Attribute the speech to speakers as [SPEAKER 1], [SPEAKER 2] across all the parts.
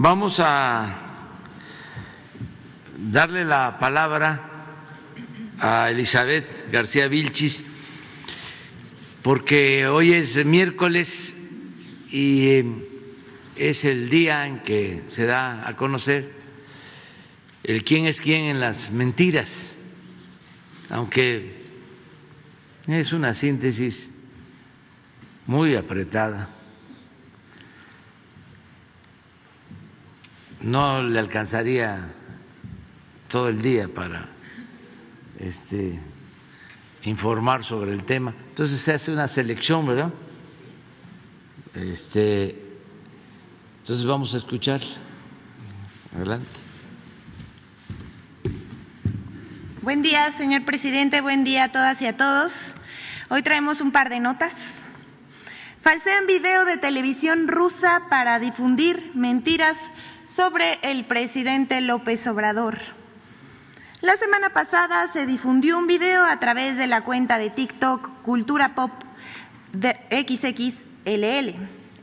[SPEAKER 1] Vamos a darle la palabra a Elizabeth García Vilchis, porque hoy es miércoles y es el día en que se da a conocer el quién es quién en las mentiras, aunque es una síntesis muy apretada. No le alcanzaría todo el día para este, informar sobre el tema. Entonces se hace una selección, ¿verdad? Este, entonces vamos a escuchar. Adelante.
[SPEAKER 2] Buen día, señor presidente. Buen día a todas y a todos. Hoy traemos un par de notas. Falsean video de televisión rusa para difundir mentiras sobre el presidente López Obrador. La semana pasada se difundió un video a través de la cuenta de TikTok Cultura Pop de XXLL,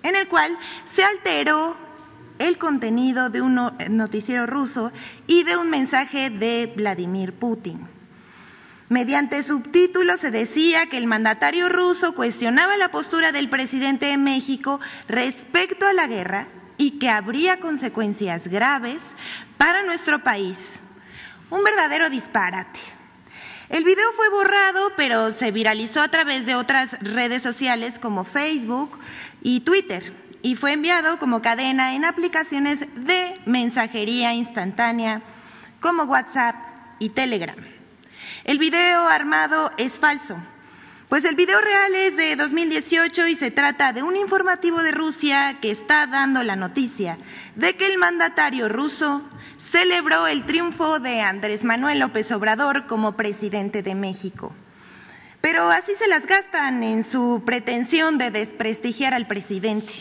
[SPEAKER 2] en el cual se alteró el contenido de un noticiero ruso y de un mensaje de Vladimir Putin. Mediante subtítulos se decía que el mandatario ruso cuestionaba la postura del presidente de México respecto a la guerra y que habría consecuencias graves para nuestro país. Un verdadero disparate. El video fue borrado, pero se viralizó a través de otras redes sociales como Facebook y Twitter y fue enviado como cadena en aplicaciones de mensajería instantánea como WhatsApp y Telegram. El video armado es falso pues el video real es de 2018 y se trata de un informativo de Rusia que está dando la noticia de que el mandatario ruso celebró el triunfo de Andrés Manuel López Obrador como presidente de México. Pero así se las gastan en su pretensión de desprestigiar al presidente.